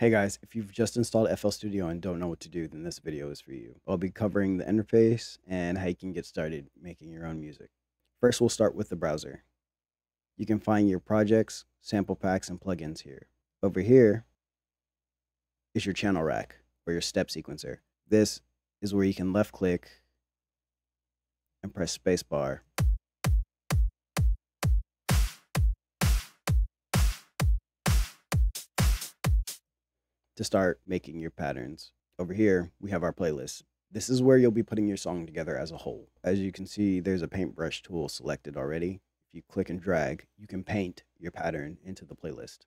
Hey guys, if you've just installed FL Studio and don't know what to do, then this video is for you. I'll be covering the interface and how you can get started making your own music. First, we'll start with the browser. You can find your projects, sample packs, and plugins here. Over here is your channel rack or your step sequencer. This is where you can left click and press spacebar to start making your patterns. Over here, we have our playlist. This is where you'll be putting your song together as a whole. As you can see, there's a paintbrush tool selected already. If you click and drag, you can paint your pattern into the playlist.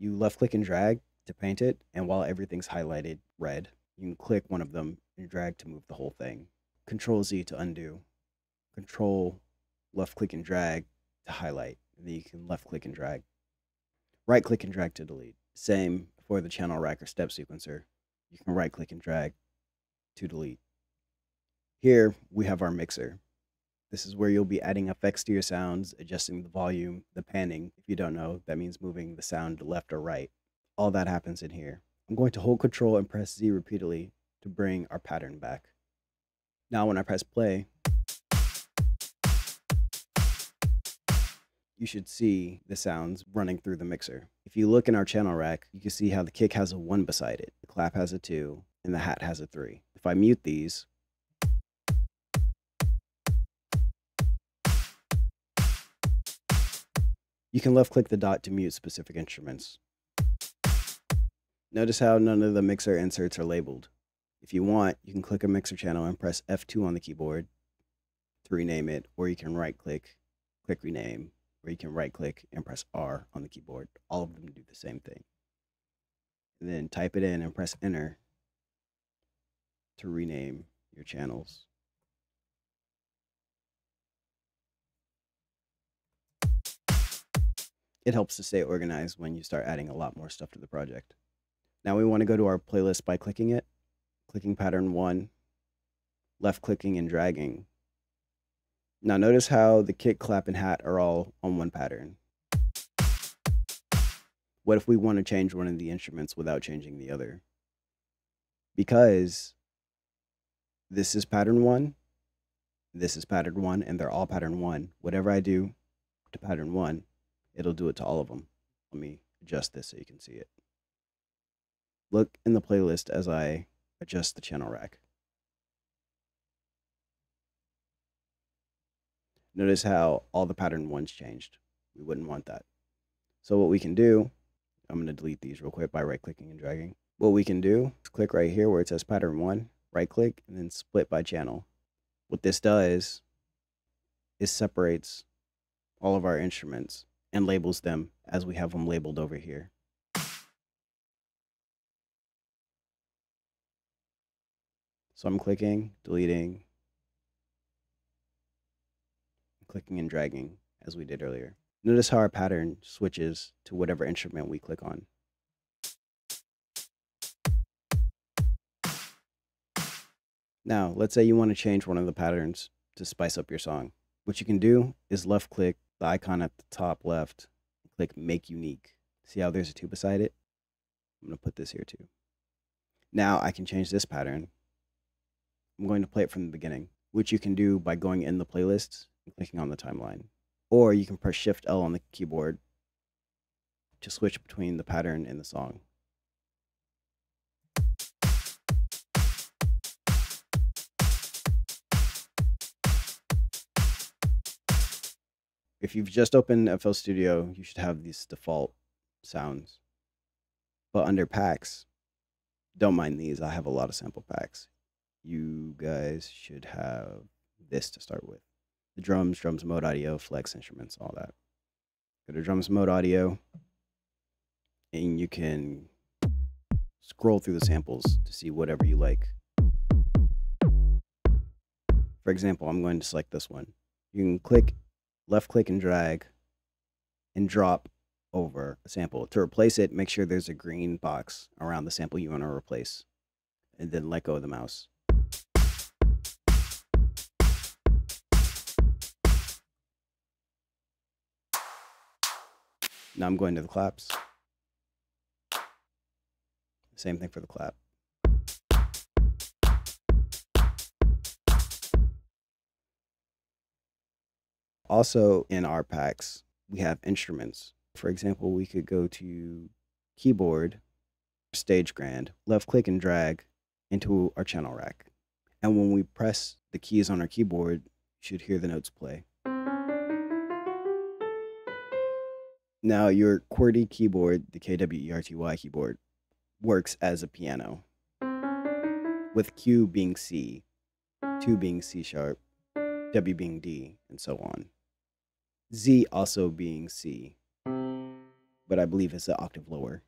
You left click and drag to paint it, and while everything's highlighted red, you can click one of them and drag to move the whole thing. Control Z to undo. Control left click and drag to highlight. And then you can left click and drag. Right click and drag to delete. Same for the channel rack or step sequencer, you can right click and drag to delete. Here we have our mixer. This is where you'll be adding effects to your sounds, adjusting the volume, the panning. If you don't know, that means moving the sound left or right. All that happens in here. I'm going to hold control and press Z repeatedly to bring our pattern back. Now when I press play, you should see the sounds running through the mixer. If you look in our channel rack, you can see how the kick has a 1 beside it, the clap has a 2, and the hat has a 3. If I mute these, you can left click the dot to mute specific instruments. Notice how none of the mixer inserts are labeled. If you want, you can click a mixer channel and press F2 on the keyboard to rename it, or you can right click, click rename, where you can right click and press R on the keyboard. All of them do the same thing. And then type it in and press enter to rename your channels. It helps to stay organized when you start adding a lot more stuff to the project. Now we want to go to our playlist by clicking it, clicking pattern one, left clicking and dragging now notice how the kick, clap, and hat are all on one pattern. What if we want to change one of the instruments without changing the other? Because this is pattern one, this is pattern one, and they're all pattern one. Whatever I do to pattern one, it'll do it to all of them. Let me adjust this so you can see it. Look in the playlist as I adjust the channel rack. Notice how all the pattern ones changed. We wouldn't want that. So what we can do, I'm going to delete these real quick by right clicking and dragging. What we can do is click right here where it says pattern one, right click, and then split by channel. What this does is separates all of our instruments and labels them as we have them labeled over here. So I'm clicking, deleting, clicking and dragging as we did earlier. Notice how our pattern switches to whatever instrument we click on. Now, let's say you want to change one of the patterns to spice up your song. What you can do is left click the icon at the top left, click make unique. See how there's a two beside it? I'm going to put this here too. Now I can change this pattern. I'm going to play it from the beginning, which you can do by going in the playlists clicking on the timeline. Or you can press Shift L on the keyboard to switch between the pattern and the song. If you've just opened FL Studio, you should have these default sounds. But under packs, don't mind these. I have a lot of sample packs. You guys should have this to start with the drums, drums ModeAudio, flex instruments, all that. Go to drums ModeAudio, and you can scroll through the samples to see whatever you like. For example, I'm going to select this one. You can click, left click and drag, and drop over a sample. To replace it, make sure there's a green box around the sample you want to replace, and then let go of the mouse. Now I'm going to the claps. Same thing for the clap. Also in our packs, we have instruments. For example, we could go to keyboard, stage grand, left click and drag into our channel rack. And when we press the keys on our keyboard, you should hear the notes play. Now your QWERTY keyboard, the KWERTY keyboard, works as a piano, with Q being C, 2 being C sharp, W being D, and so on. Z also being C, but I believe it's an octave lower.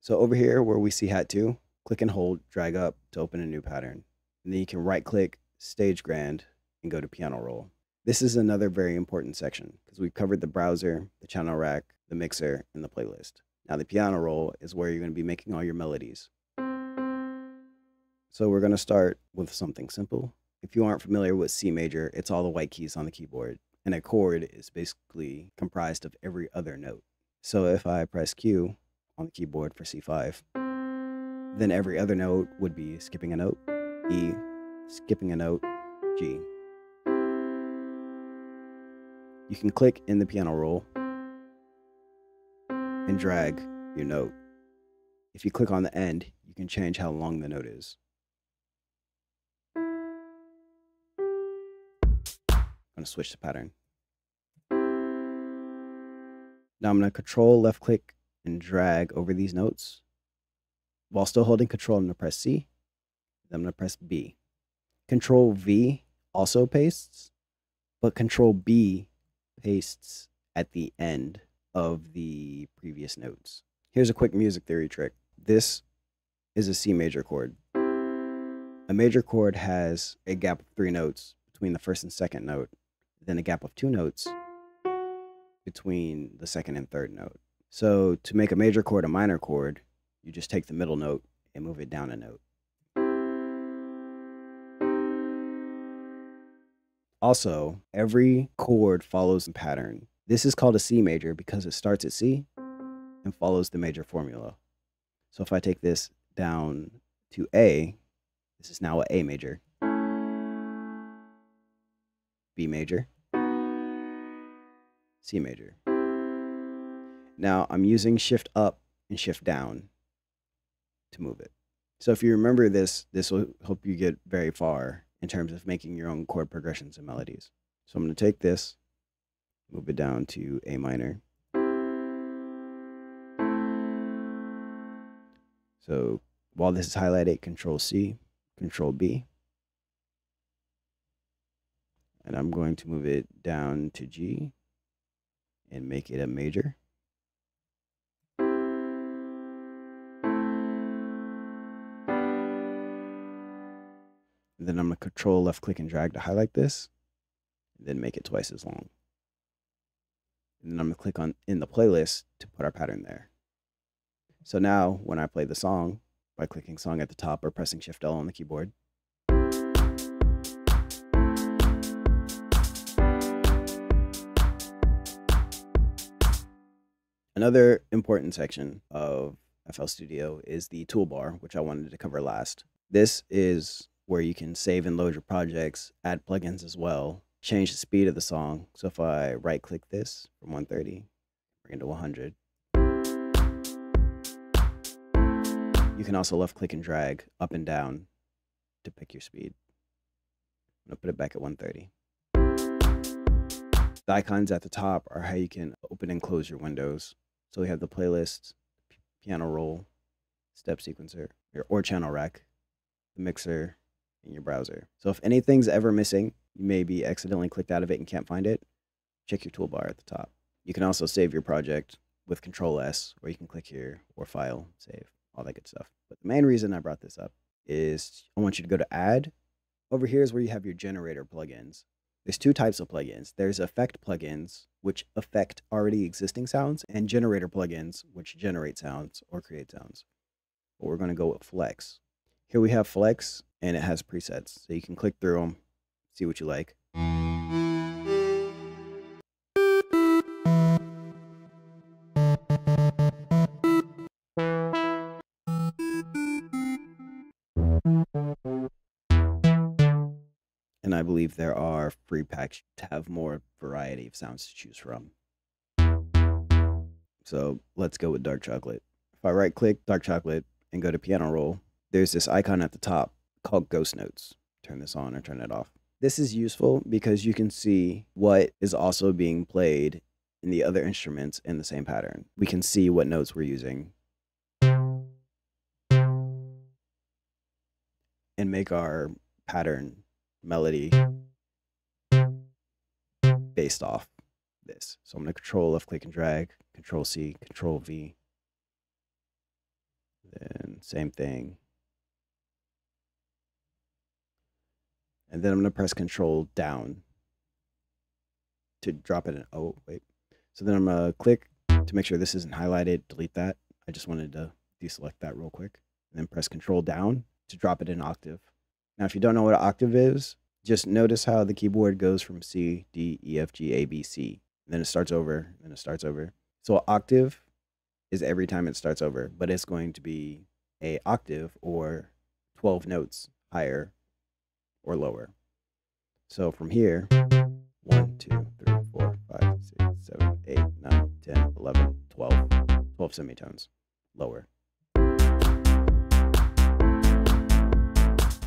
So over here where we see hat 2, click and hold, drag up to open a new pattern. And then you can right click stage grand and go to piano roll. This is another very important section because we've covered the browser, the channel rack, the mixer, and the playlist. Now the piano roll is where you're going to be making all your melodies. So we're going to start with something simple. If you aren't familiar with C major, it's all the white keys on the keyboard. And a chord is basically comprised of every other note. So if I press Q on the keyboard for C5, then every other note would be skipping a note, E, skipping a note, G. You can click in the piano roll and drag your note. If you click on the end, you can change how long the note is. I'm going to switch the pattern. Now I'm going to control left click and drag over these notes. While still holding control, I'm going to press C. Then I'm going to press B. Control V also pastes, but Control B pastes at the end of the previous notes. Here's a quick music theory trick. This is a C major chord. A major chord has a gap of three notes between the first and second note then a gap of two notes between the second and third note. So to make a major chord a minor chord, you just take the middle note and move it down a note. Also, every chord follows a pattern. This is called a C major because it starts at C and follows the major formula. So if I take this down to A, this is now a A major. B major, C major. Now I'm using shift up and shift down to move it. So if you remember this, this will help you get very far in terms of making your own chord progressions and melodies. So I'm going to take this, move it down to A minor. So while this is highlighted, Control C, Control B. And I'm going to move it down to G and make it a major. Then I'm going to control left click and drag to highlight this. And then make it twice as long. And then I'm going to click on in the playlist to put our pattern there. So now when I play the song by clicking song at the top or pressing shift L on the keyboard, Another important section of FL Studio is the toolbar, which I wanted to cover last. This is where you can save and load your projects, add plugins as well, change the speed of the song. So if I right click this from 130, bring it to 100. You can also left click and drag up and down to pick your speed. I'm gonna put it back at 130. The icons at the top are how you can open and close your windows. So we have the playlist, piano roll, step sequencer, or channel rack, the mixer, in your browser. So if anything's ever missing, you may be accidentally clicked out of it and can't find it, check your toolbar at the top. You can also save your project with Control S, or you can click here, or File, Save, all that good stuff. But the main reason I brought this up is I want you to go to Add. Over here is where you have your generator plugins. There's two types of plugins. There's effect plugins, which affect already existing sounds, and generator plugins, which generate sounds or create sounds. But we're going to go with Flex. Here we have Flex, and it has presets. So you can click through them, see what you like. And I believe there are free packs to have more variety of sounds to choose from. So let's go with dark chocolate. If I right click dark chocolate and go to piano roll, there's this icon at the top called ghost notes. Turn this on or turn it off. This is useful because you can see what is also being played in the other instruments in the same pattern. We can see what notes we're using and make our pattern melody based off this. So I'm going to control left click and drag, control C, control V. Then same thing. And then I'm going to press control down to drop it in. Oh, wait. So then I'm going to click to make sure this isn't highlighted, delete that. I just wanted to deselect that real quick. And then press control down to drop it in octave. Now, if you don't know what octave is, just notice how the keyboard goes from C, D, E, F, G, A, B, C. And Then it starts over, and it starts over. So octave is every time it starts over, but it's going to be a octave or 12 notes higher or lower. So from here, 1, 2, 3, 4, 5, 6, 7, 8, 9, 10, 11, 12, 12 semitones lower.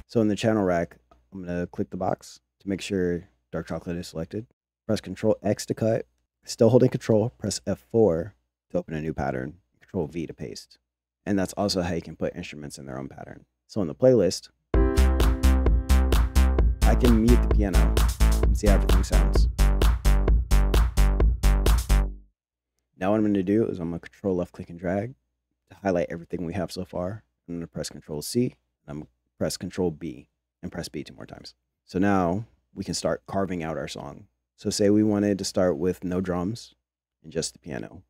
So in the channel rack, I'm going to click the box to make sure dark chocolate is selected. Press Control X to cut. Still holding Control, press F4 to open a new pattern. Control V to paste. And that's also how you can put instruments in their own pattern. So in the playlist, I can mute the piano and see how everything sounds. Now what I'm going to do is I'm going to control left click and drag to highlight everything we have so far. I'm going to press Control C and I'm going to press Control B and press B two more times. So now we can start carving out our song. So say we wanted to start with no drums and just the piano.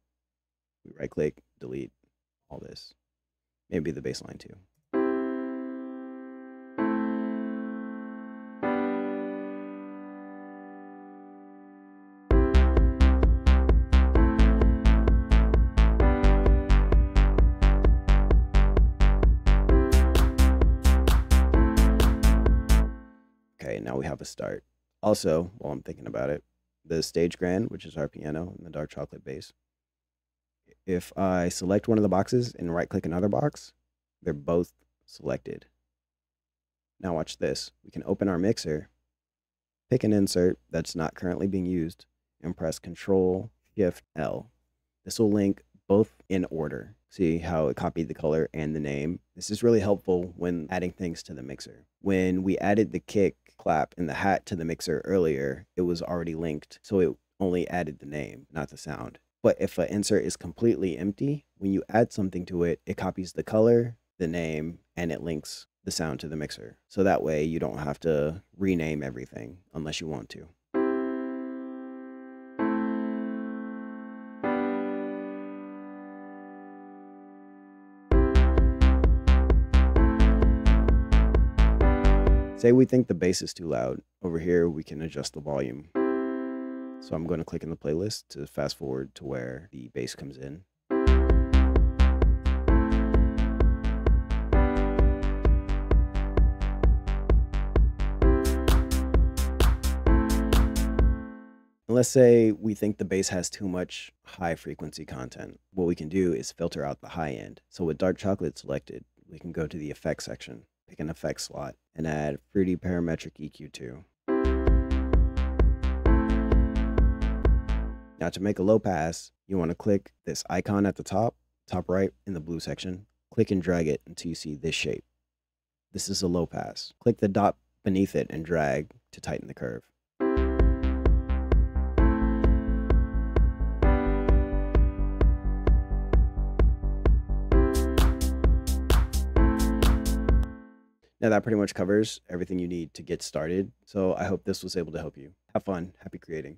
We right click, delete all this. Maybe the bass line too. Now we have a start. Also, while I'm thinking about it, the stage grand, which is our piano and the dark chocolate bass. If I select one of the boxes and right click another box, they're both selected. Now watch this. We can open our mixer, pick an insert that's not currently being used, and press Control Shift L. This will link both in order. See how it copied the color and the name. This is really helpful when adding things to the mixer. When we added the kick, clap, and the hat to the mixer earlier, it was already linked. So it only added the name, not the sound. But if an insert is completely empty, when you add something to it, it copies the color, the name, and it links the sound to the mixer. So that way you don't have to rename everything unless you want to. Say we think the bass is too loud. Over here, we can adjust the volume. So I'm going to click in the playlist to fast forward to where the bass comes in. let's say we think the bass has too much high frequency content. What we can do is filter out the high end. So with dark chocolate selected, we can go to the effects section, pick an effect slot, and add Fruity Parametric EQ2. Now to make a low pass, you want to click this icon at the top, top right in the blue section, click and drag it until you see this shape. This is a low pass. Click the dot beneath it and drag to tighten the curve. Now that pretty much covers everything you need to get started. So I hope this was able to help you. Have fun. Happy creating.